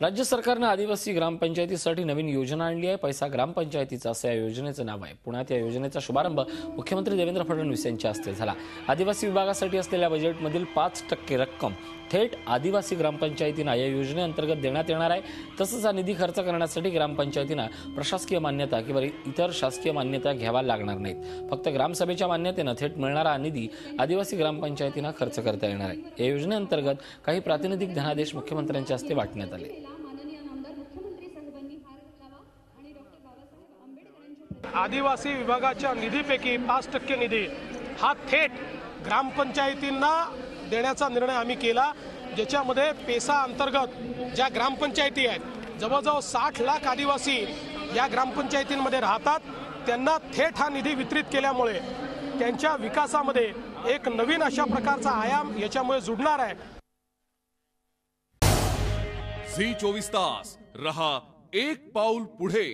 राज्य सरकारनं आदिवासी ग्रामपंचायतीसाठी नवीन योजना आणली आहे. पैसा ग्रामपंचायतीचा असं या योजनेचं नाव आहे. पुण्यात या योजनेचा शुभारंभ मुख्यमंत्री देवेंद्र फडणवीस यांच्या हस्ते झाला. आदिवासी विभागासाठी असलेल्या बजेटमधील पाच टक्के रक्कम थेट आदिवासी ग्रामपंचायतींना या योजनेअंतर्गत देण्यात येणार आहे. तसंच हा निधी खर्च करण्यासाठी ग्रामपंचायतींना प्रशासकीय मान्यता किंवा इतर शासकीय मान्यता घ्यावा लागणार नाहीत. फक्त ग्रामसभेच्या मान्यतेनं थेट मिळणारा हा निधी आदिवासी ग्रामपंचायतींना खर्च करता येणार आहे. या योजनेअंतर्गत काही प्रातिनिधिक धनादेश मुख्यमंत्र्यांच्या हस्ते वाटण्यात आले. आदिवासी विभागाच्या निधीपैकी पाच टक्के निधी हा थेट ग्रामपंचायतींना देण्याचा निर्णय आम्ही केला ज्याच्यामध्ये पेसा अंतर्गत ज्या ग्रामपंचायती आहेत जवळजवळ साठ लाख आदिवासी या ग्रामपंचायतींमध्ये राहतात. त्यांना थेट हा निधी वितरित केल्यामुळे त्यांच्या विकासामध्ये एक नवीन अशा प्रकारचा आयाम याच्यामुळे जुडणार आहे. झी चोवीस तास. रहा एक पाऊल पुढे.